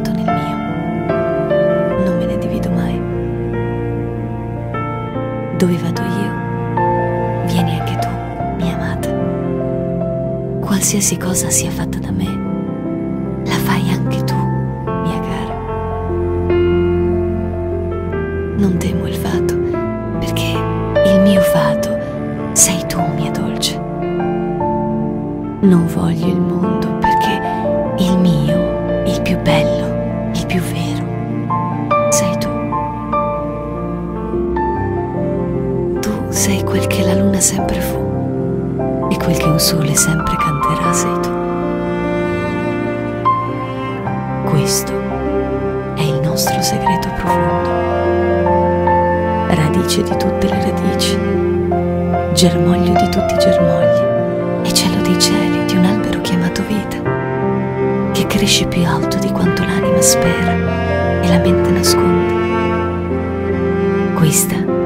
porto nel mio. Non me ne divido mai. Dove vado io, vieni anche tu, mia amata. Qualsiasi cosa sia fatta da me, la fai anche tu, mia cara. Non temo il fato, perché il mio fato sei tu, mia dolce. Non voglio il sei quel che la luna sempre fu e quel che un sole sempre canterà sei tu. Questo è il nostro segreto profondo, radice di tutte le radici, germoglio di tutti i germogli e cielo dei cieli di un albero chiamato vita, che cresce più alto di quanto l'anima spera e la mente nasconde. Questa